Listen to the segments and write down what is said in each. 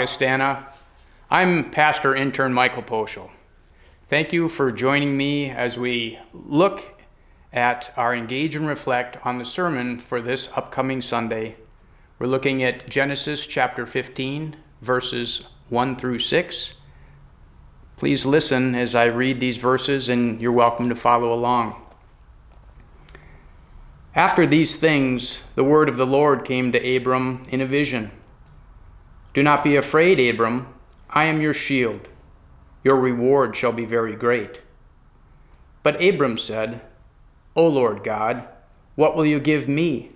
Augustana. I'm pastor intern Michael Poeschl. Thank you for joining me as we look at our Engage and Reflect on the sermon for this upcoming Sunday. We're looking at Genesis chapter 15, verses 1 through 6. Please listen as I read these verses, and you're welcome to follow along. After these things, the word of the Lord came to Abram in a vision. Do not be afraid, Abram. I am your shield. Your reward shall be very great. But Abram said, O Lord God, what will you give me?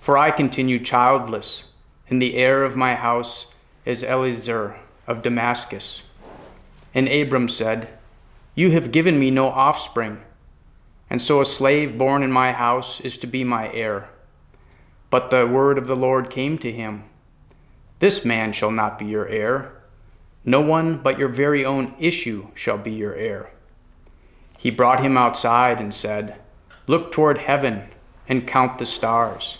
For I continue childless, and the heir of my house is Eliezer of Damascus. And Abram said, You have given me no offspring, and so a slave born in my house is to be my heir. But the word of the Lord came to him This man shall not be your heir. No one but your very own issue shall be your heir. He brought him outside and said, Look toward heaven and count the stars.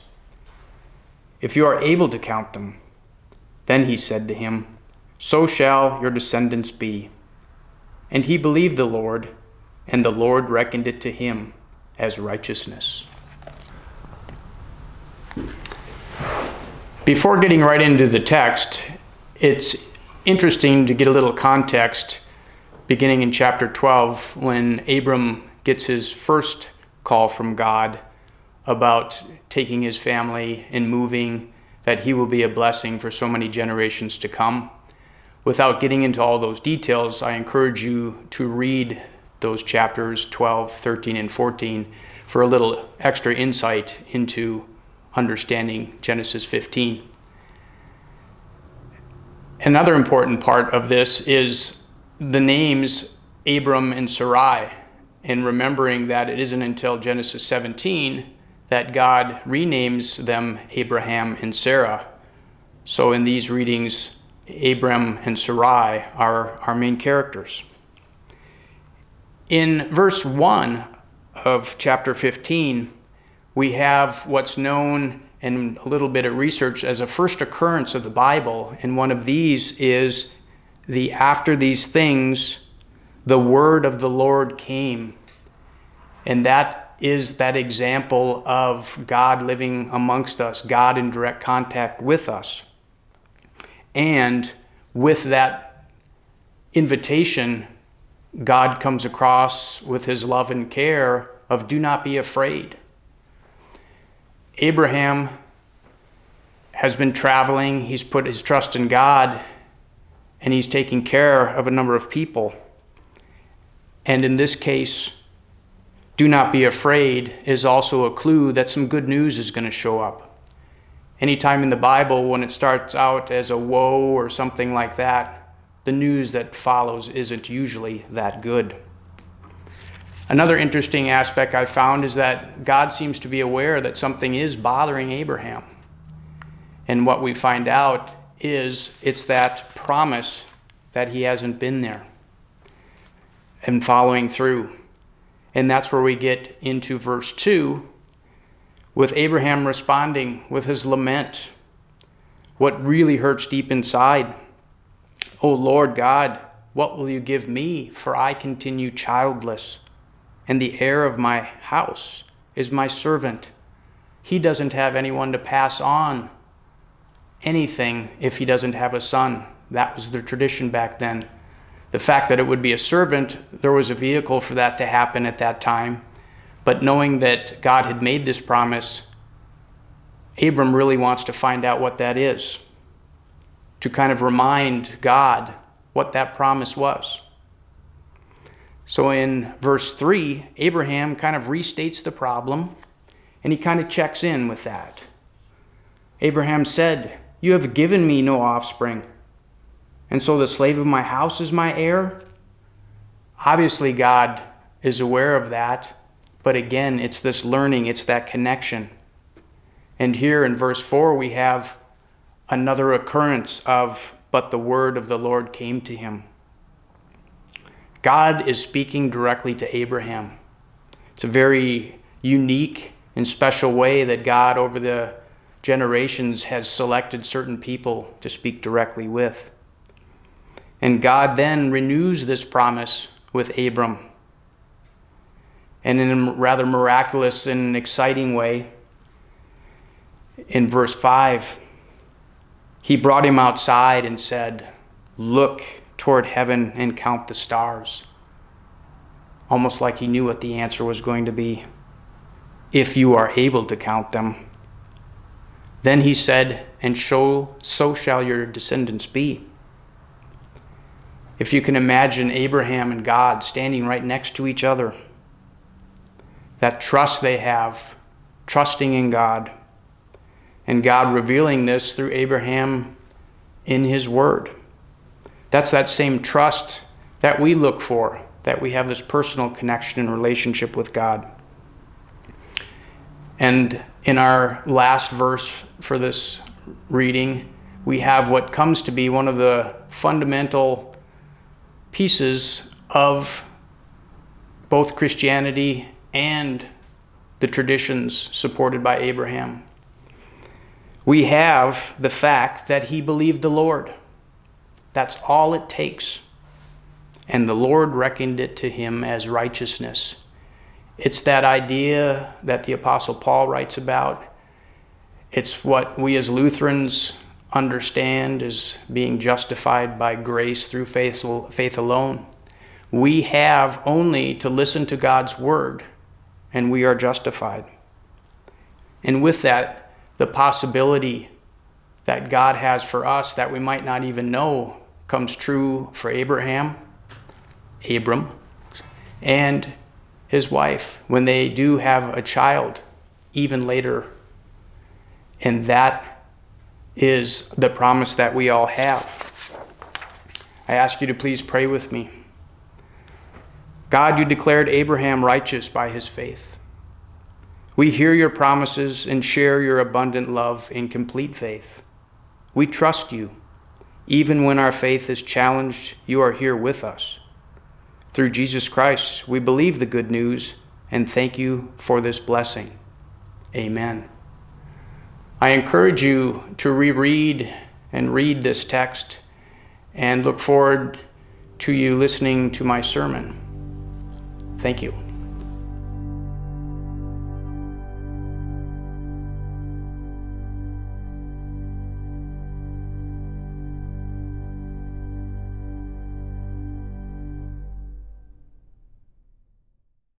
If you are able to count them. Then he said to him, So shall your descendants be. And he believed the Lord, and the Lord reckoned it to him as righteousness. Before getting right into the text, it's interesting to get a little context beginning in chapter 12 when Abram gets his first call from God about taking his family and moving, that he will be a blessing for so many generations to come. Without getting into all those details, I encourage you to read those chapters 12, 13, and 14 for a little extra insight into understanding Genesis 15. Another important part of this is the names Abram and Sarai and remembering that it isn't until Genesis 17 that God renames them Abraham and Sarah. So in these readings, Abram and Sarai are our main characters. In verse 1 of chapter 15, we have what's known in a little bit of research as a first occurrence of the Bible. And one of these is the after these things the word of the Lord came. And that is that example of God living amongst us, God in direct contact with us. And with that invitation, God comes across with his love and care of do not be afraid. Abraham has been traveling, he's put his trust in God, and he's taking care of a number of people. And in this case, do not be afraid is also a clue that some good news is going to show up. Anytime in the Bible, when it starts out as a woe or something like that, the news that follows isn't usually that good. Another interesting aspect I found is that God seems to be aware that something is bothering Abraham. And what we find out is it's that promise that he hasn't been there and following through. And that's where we get into verse 2 with Abraham responding with his lament. What really hurts deep inside. O Lord God, what will you give me? For I continue childless, and the heir of my house is my servant. He doesn't have anyone to pass on anything if he doesn't have a son. That was the tradition back then the fact that it would be a servant, there was a vehicle for that to happen at that time. But knowing that God had made this promise, Abram really wants to find out what that is, to kind of remind God what that promise was. So in verse 3, Abraham kind of restates the problem and he kind of checks in with that. Abraham said, You have given me no offspring and so the slave of my house is my heir? Obviously, God is aware of that. But again, it's this learning, it's that connection. And here in verse 4, we have another occurrence of, but the word of the Lord came to him. God is speaking directly to Abraham. It's a very unique and special way that God, over the generations, has selected certain people to speak directly with. And God then renews this promise with Abram. And in a rather miraculous and exciting way, in verse 5, he brought him outside and said, Look toward heaven and count the stars. Almost like he knew what the answer was going to be. If you are able to count them. Then he said, And so, shall your descendants be. If you can imagine Abraham and God standing right next to each other, that trust they have, trusting in God, and God revealing this through Abraham in his word. That's that same trust that we look for, that we have this personal connection and relationship with God. And in our last verse for this reading, we have what comes to be one of the fundamental pieces of both Christianity and the traditions supported by Abraham. We have the fact that he believed the Lord. That's all it takes. And the Lord reckoned it to him as righteousness. It's that idea that the Apostle Paul writes about. It's what we as Lutherans understand as being justified by grace through faith, faith alone. We have only to listen to God's word, and we are justified. And with that, the possibility that God has for us that we might not even know comes true for Abraham, Abram, and his wife when they do have a child, even later. And that is the promise that we all have. I ask you to please pray with me. God, you declared Abraham righteous by his faith. We hear your promises and share your abundant love in complete faith. We trust you. Even when our faith is challenged, you are here with us. Through Jesus Christ, we believe the good news and thank you for this blessing. Amen. I encourage you to reread and read this text and look forward to you listening to my sermon. Thank you.